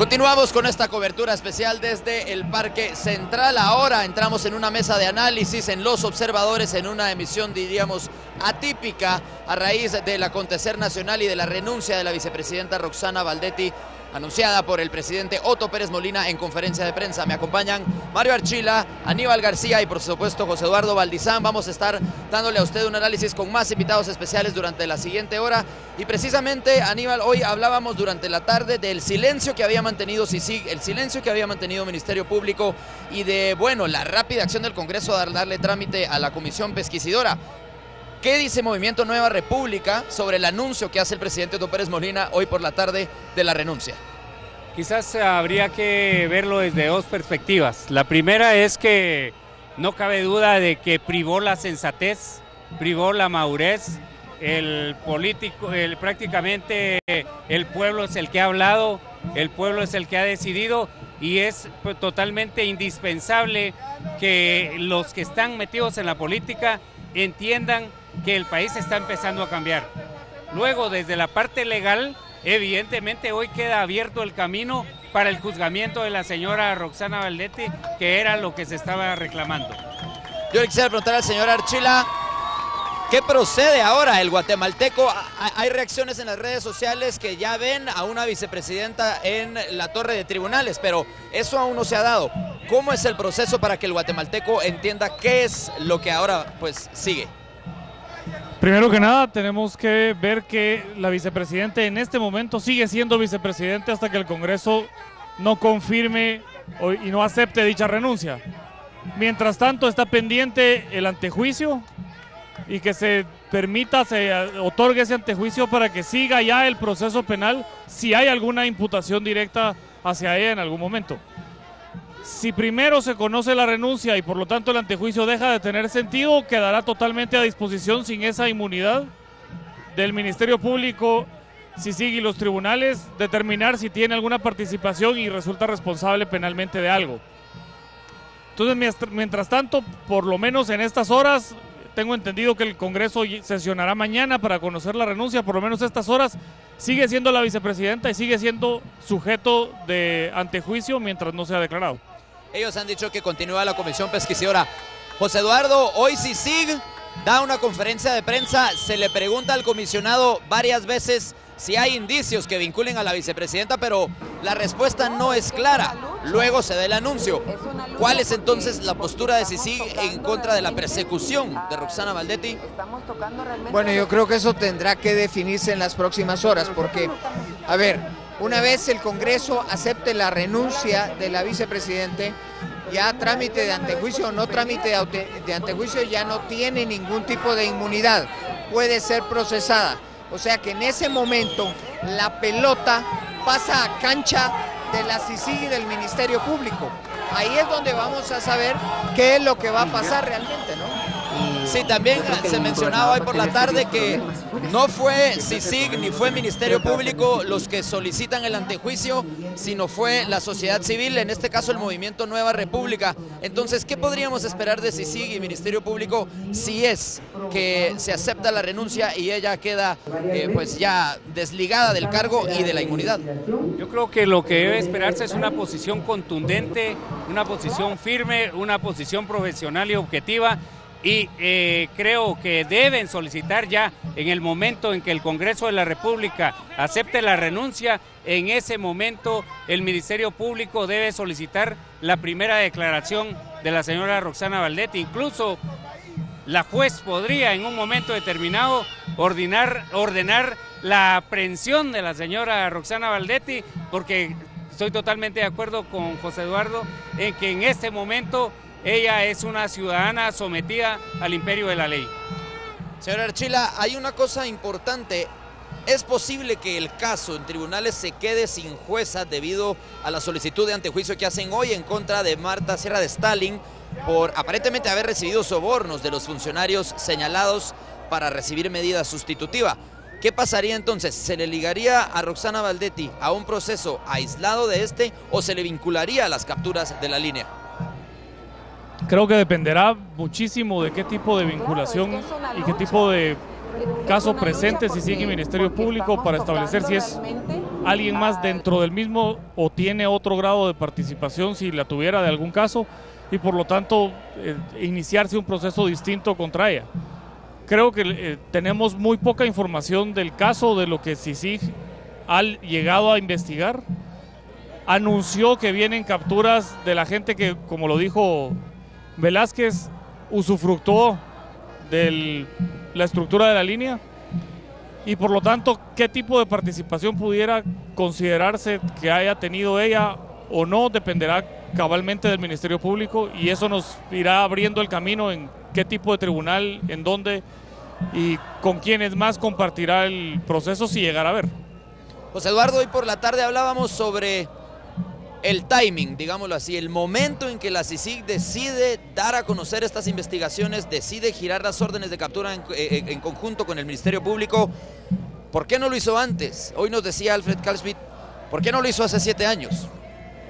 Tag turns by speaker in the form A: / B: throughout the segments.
A: Continuamos con esta cobertura especial desde el Parque Central. Ahora entramos en una mesa de análisis en los observadores en una emisión, diríamos, atípica a raíz del acontecer nacional y de la renuncia de la vicepresidenta Roxana Valdetti anunciada por el presidente Otto Pérez Molina en conferencia de prensa. Me acompañan Mario Archila, Aníbal García y por supuesto José Eduardo Valdizán. Vamos a estar dándole a usted un análisis con más invitados especiales durante la siguiente hora. Y precisamente, Aníbal, hoy hablábamos durante la tarde del silencio que había mantenido CICIG, el silencio que había mantenido Ministerio Público y de, bueno, la rápida acción del Congreso de darle trámite a la comisión pesquisidora. ¿Qué dice Movimiento Nueva República sobre el anuncio que hace el presidente Otto Pérez Molina hoy por la tarde de la renuncia?
B: Quizás habría que verlo desde dos perspectivas. La primera es que no cabe duda de que privó la sensatez, privó la madurez. El político, el, prácticamente el pueblo es el que ha hablado, el pueblo es el que ha decidido y es totalmente indispensable que los que están metidos en la política entiendan que el país está empezando a cambiar. Luego, desde la parte legal, evidentemente hoy queda abierto el camino para el juzgamiento de la señora Roxana Valdetti, que era lo que se estaba reclamando.
A: Yo le quisiera preguntar al señor Archila, ¿qué procede ahora el guatemalteco? Hay reacciones en las redes sociales que ya ven a una vicepresidenta en la torre de tribunales, pero eso aún no se ha dado. ¿Cómo es el proceso para que el guatemalteco entienda qué es lo que ahora pues sigue?
C: Primero que nada, tenemos que ver que la vicepresidenta en este momento sigue siendo vicepresidente hasta que el Congreso no confirme y no acepte dicha renuncia. Mientras tanto, está pendiente el antejuicio y que se permita, se otorgue ese antejuicio para que siga ya el proceso penal si hay alguna imputación directa hacia ella en algún momento. Si primero se conoce la renuncia y por lo tanto el antejuicio deja de tener sentido, quedará totalmente a disposición sin esa inmunidad del Ministerio Público, si sigue los tribunales, determinar si tiene alguna participación y resulta responsable penalmente de algo. Entonces, mientras tanto, por lo menos en estas horas, tengo entendido que el Congreso sesionará mañana para conocer la renuncia, por lo menos estas horas, sigue siendo la vicepresidenta y sigue siendo sujeto de antejuicio mientras no sea declarado.
A: Ellos han dicho que continúa la comisión pesquisidora. José Eduardo, hoy SIG da una conferencia de prensa, se le pregunta al comisionado varias veces si hay indicios que vinculen a la vicepresidenta, pero la respuesta no es clara. Luego se da el anuncio. ¿Cuál es entonces la postura de CICIG en contra de la persecución de Roxana Valdetti?
D: Bueno, yo creo que eso tendrá que definirse en las próximas horas, porque, a ver, una vez el Congreso acepte la renuncia de la vicepresidente, ya trámite de antejuicio o no trámite de antejuicio ya no tiene ningún tipo de inmunidad, puede ser procesada. O sea que en ese momento la pelota pasa a cancha de la CICIG y del Ministerio Público. Ahí es donde vamos a saber qué es lo que va a pasar realmente, ¿no?
A: Sí, también se mencionaba hoy por la tarde que no fue CICIG ni fue Ministerio Público los que solicitan el antejuicio, sino fue la sociedad civil, en este caso el Movimiento Nueva República. Entonces, ¿qué podríamos esperar de CICIG y Ministerio Público si es que se acepta la renuncia y ella queda eh, pues ya desligada del cargo y de la inmunidad?
B: Yo creo que lo que debe esperarse es una posición contundente, una posición firme, una posición profesional y objetiva y eh, creo que deben solicitar ya en el momento en que el Congreso de la República acepte la renuncia, en ese momento el Ministerio Público debe solicitar la primera declaración de la señora Roxana Valdetti. Incluso la juez podría en un momento determinado ordenar, ordenar la aprehensión de la señora Roxana Valdetti, porque estoy totalmente de acuerdo con José Eduardo en que en este momento ella es una ciudadana sometida al imperio de la ley.
A: Señora Archila, hay una cosa importante. ¿Es posible que el caso en tribunales se quede sin jueza debido a la solicitud de antejuicio que hacen hoy en contra de Marta Sierra de Stalin por aparentemente haber recibido sobornos de los funcionarios señalados para recibir medida sustitutiva? ¿Qué pasaría entonces? ¿Se le ligaría a Roxana Valdetti a un proceso aislado de este o se le vincularía a las capturas de la línea?
C: Creo que dependerá muchísimo de qué tipo de vinculación y qué tipo de caso presente si sigue Ministerio Público para establecer si es alguien más dentro del mismo o tiene otro grado de participación si la tuviera de algún caso y por lo tanto eh, iniciarse un proceso distinto contra ella. Creo que eh, tenemos muy poca información del caso de lo que CICIG ha llegado a investigar. Anunció que vienen capturas de la gente que, como lo dijo Velázquez, usufructuó de la estructura de la línea y por lo tanto qué tipo de participación pudiera considerarse que haya tenido ella o no dependerá cabalmente del Ministerio Público y eso nos irá abriendo el camino en qué tipo de tribunal, en dónde y con quiénes más compartirá el proceso si llegará a ver.
A: José Eduardo, hoy por la tarde hablábamos sobre el timing, digámoslo así, el momento en que la CICIG decide dar a conocer estas investigaciones, decide girar las órdenes de captura en, eh, en conjunto con el Ministerio Público. ¿Por qué no lo hizo antes? Hoy nos decía Alfred Kalsbit, ¿por qué no lo hizo hace siete años?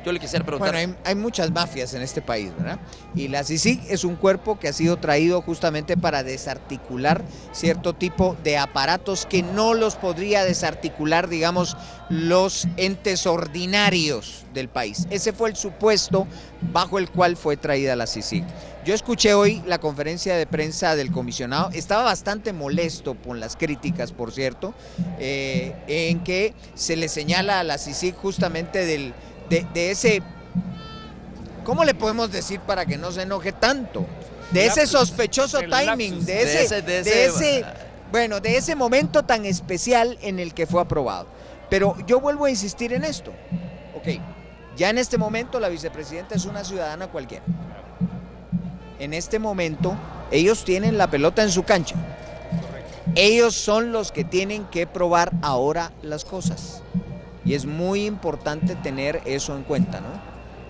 A: Yo le quisiera preguntar.
D: Bueno, hay, muchas mafias en este país, ¿verdad? Y la CICIG es un cuerpo que ha sido traído justamente para desarticular cierto tipo de aparatos que no los podría desarticular, digamos, los entes ordinarios del país. Ese fue el supuesto bajo el cual fue traída la CICIG. Yo escuché hoy la conferencia de prensa del comisionado, estaba bastante molesto con las críticas, por cierto, eh, en que se le señala a la CICIG justamente del de, ese, ¿cómo le podemos decir para que no se enoje tanto? De ese sospechoso timing, de ese, de ese, bueno, de ese momento tan especial en el que fue aprobado. Pero yo vuelvo a insistir en esto. Ok, ya en este momento la vicepresidenta es una ciudadana cualquiera. En este momento ellos tienen la pelota en su cancha. Ellos son los que tienen que probar ahora las cosas. Y es muy importante tener eso en cuenta, ¿no?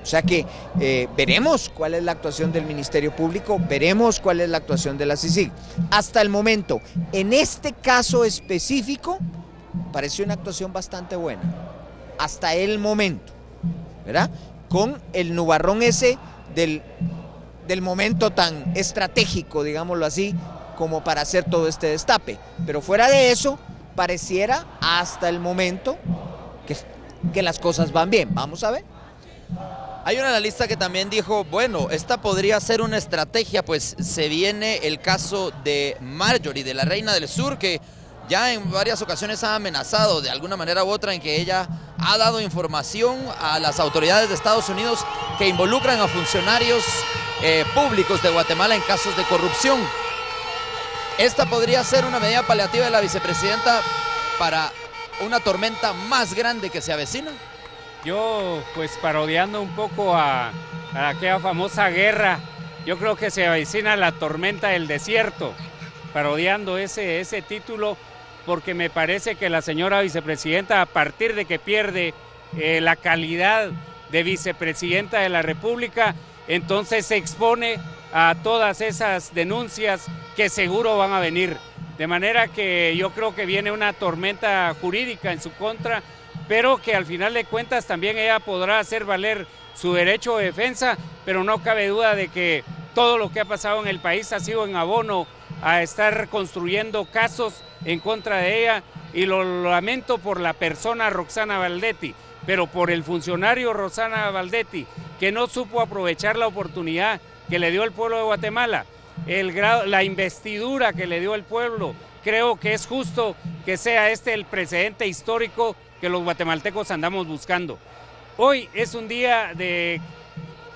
D: O sea que eh, veremos cuál es la actuación del Ministerio Público, veremos cuál es la actuación de la CICIG. Hasta el momento, en este caso específico, pareció una actuación bastante buena. Hasta el momento, ¿verdad? Con el nubarrón ese del, del momento tan estratégico, digámoslo así, como para hacer todo este destape. Pero fuera de eso, pareciera hasta el momento que, las cosas van bien. Vamos a ver.
A: Hay un analista que también dijo, bueno, esta podría ser una estrategia, pues se viene el caso de Marjorie, de la Reina del Sur, que ya en varias ocasiones ha amenazado de alguna manera u otra en que ella ha dado información a las autoridades de Estados Unidos que involucran a funcionarios eh, públicos de Guatemala en casos de corrupción. Esta podría ser una medida paliativa de la vicepresidenta para una tormenta más grande que se avecina?
B: Yo, pues parodiando un poco a, aquella famosa guerra, yo creo que se avecina la tormenta del desierto, parodiando ese, ese título, porque me parece que la señora vicepresidenta, a partir de que pierde eh, la calidad de vicepresidenta de la República, entonces se expone a todas esas denuncias que seguro van a venir de manera que yo creo que viene una tormenta jurídica en su contra, pero que al final de cuentas también ella podrá hacer valer su derecho de defensa, pero no cabe duda de que todo lo que ha pasado en el país ha sido en abono a estar construyendo casos en contra de ella y lo lamento por la persona Roxana Valdetti, pero por el funcionario Roxana Valdetti, que no supo aprovechar la oportunidad que le dio el pueblo de Guatemala la investidura que le dio el pueblo. Creo que es justo que sea este el precedente histórico que los guatemaltecos andamos buscando. Hoy es un día de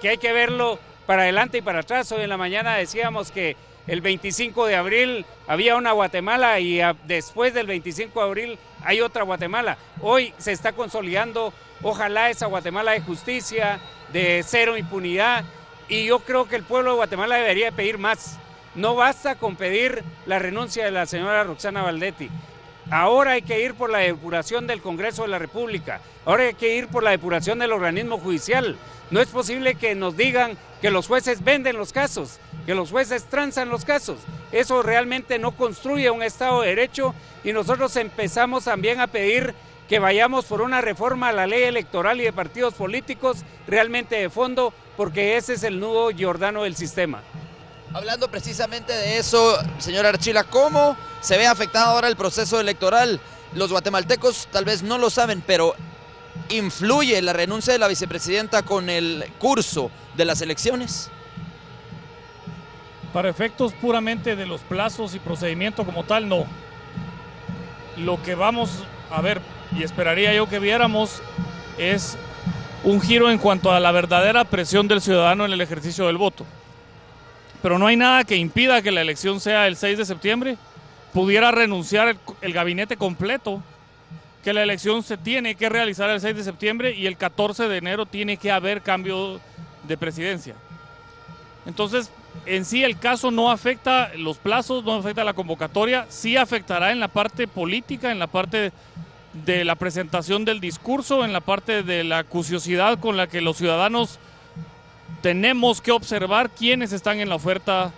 B: que hay que verlo para adelante y para atrás. Hoy en la mañana decíamos que el 25 de abril había una Guatemala y después del 25 de abril hay otra Guatemala. Hoy se está consolidando, ojalá esa Guatemala de justicia, de cero impunidad, y yo creo que el pueblo de Guatemala debería pedir más. No basta con pedir la renuncia de la señora Roxana Valdetti. Ahora hay que ir por la depuración del Congreso de la República. Ahora hay que ir por la depuración del organismo judicial. No es posible que nos digan que los jueces venden los casos, que los jueces transan los casos. Eso realmente no construye un Estado de Derecho y nosotros empezamos también a pedir que vayamos por una reforma a la ley electoral y de partidos políticos realmente de fondo, porque ese es el nudo jordano del sistema.
A: Hablando precisamente de eso, señor Archila, ¿cómo se ve afectado ahora el proceso electoral? Los guatemaltecos tal vez no lo saben, pero ¿influye la renuncia de la vicepresidenta con el curso de las elecciones?
C: Para efectos puramente de los plazos y procedimiento como tal, no. Lo que vamos a ver y esperaría yo que viéramos es un giro en cuanto a la verdadera presión del ciudadano en el ejercicio del voto pero no hay nada que impida que la elección sea el 6 de septiembre. Pudiera renunciar el, gabinete completo, que la elección se tiene que realizar el 6 de septiembre y el 14 de enero tiene que haber cambio de presidencia. Entonces, en sí el caso no afecta los plazos, no afecta la convocatoria, sí afectará en la parte política, en la parte de la presentación del discurso, en la parte de la curiosidad con la que los ciudadanos tenemos que observar quiénes están en la oferta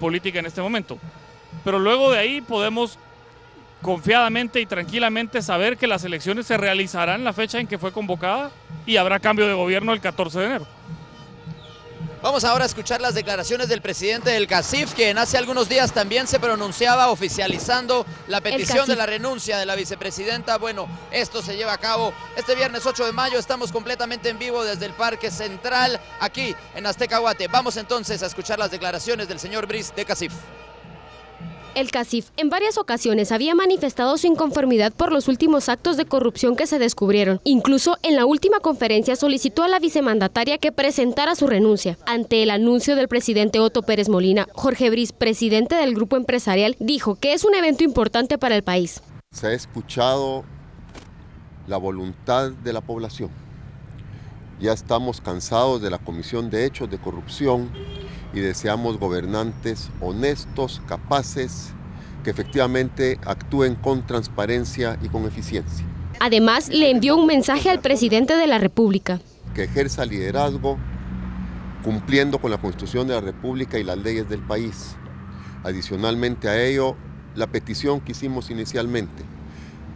C: política en este momento. Pero luego de ahí podemos confiadamente y tranquilamente saber que las elecciones se realizarán la fecha en que fue convocada y habrá cambio de gobierno el 14 de enero.
A: Vamos ahora a escuchar las declaraciones del presidente del CACIF, quien hace algunos días también se pronunciaba oficializando la petición de la renuncia de la vicepresidenta. Bueno, esto se lleva a cabo este viernes 8 de mayo. Estamos completamente en vivo desde el Parque Central, aquí en Azteca Guate. Vamos entonces a escuchar las declaraciones del señor Brice de CACIF.
E: El CACIF en varias ocasiones había manifestado su inconformidad por los últimos actos de corrupción que se descubrieron. Incluso en la última conferencia solicitó a la vicemandataria que presentara su renuncia. Ante el anuncio del presidente Otto Pérez Molina, Jorge Briz, presidente del grupo empresarial, dijo que es un evento importante para el país.
F: Se ha escuchado la voluntad de la población. Ya estamos cansados de la comisión de hechos de corrupción y deseamos gobernantes honestos, capaces, que efectivamente actúen con transparencia y con eficiencia.
E: Además, le envió un mensaje al presidente de la República.
F: Que ejerza liderazgo cumpliendo con la Constitución de la República y las leyes del país. Adicionalmente a ello, la petición que hicimos inicialmente,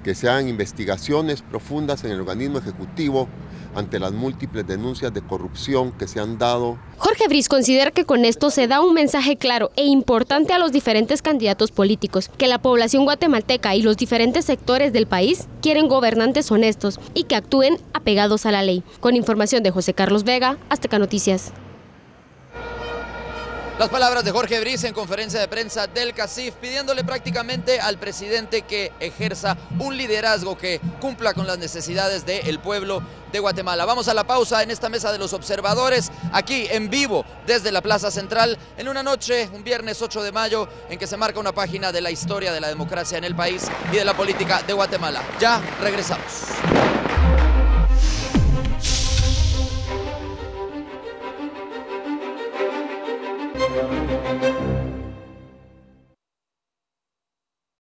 F: que se hagan investigaciones profundas en el organismo ejecutivo ante las múltiples denuncias de corrupción que se han dado.
E: Jorge Briz considera que con esto se da un mensaje claro e importante a los diferentes candidatos políticos, que la población guatemalteca y los diferentes sectores del país quieren gobernantes honestos y que actúen apegados a la ley. Con información de José Carlos Vega, Azteca Noticias.
A: Las palabras de Jorge Brice en conferencia de prensa del CACIF pidiéndole prácticamente al presidente que ejerza un liderazgo que cumpla con las necesidades del pueblo de Guatemala. Vamos a la pausa en esta mesa de los observadores, aquí en vivo desde la Plaza Central, en una noche, un viernes 8 de mayo, en que se marca una página de la historia de la democracia en el país y de la política de Guatemala. Ya regresamos.